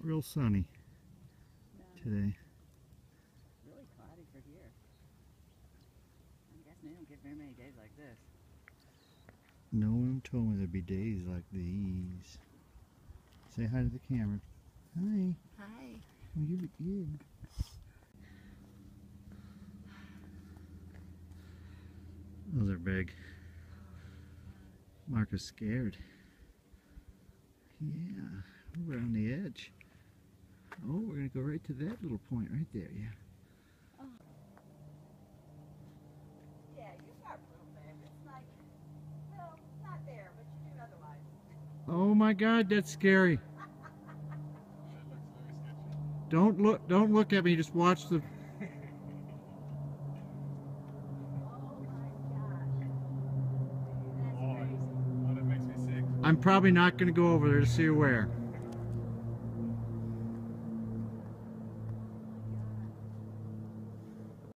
real sunny No, today. really cloudy for here. I'm guessing they don't get very many days like this. No one told me there'd be days like these. Say hi to the camera. Hi. Hi. Oh, you look good. Those are big. Mark is scared. Yeah, we're on the edge. Oh, we're gonna go right to that little point right there, yeah. Oh. Yeah, you've got room there. It's like, well, not there, but you do otherwise. Oh my god, that's scary. Don't look don't look at me, just watch the Oh my gosh. That's Oh, crazy. oh, that makes me sick. I'm probably not gonna go over there to see where.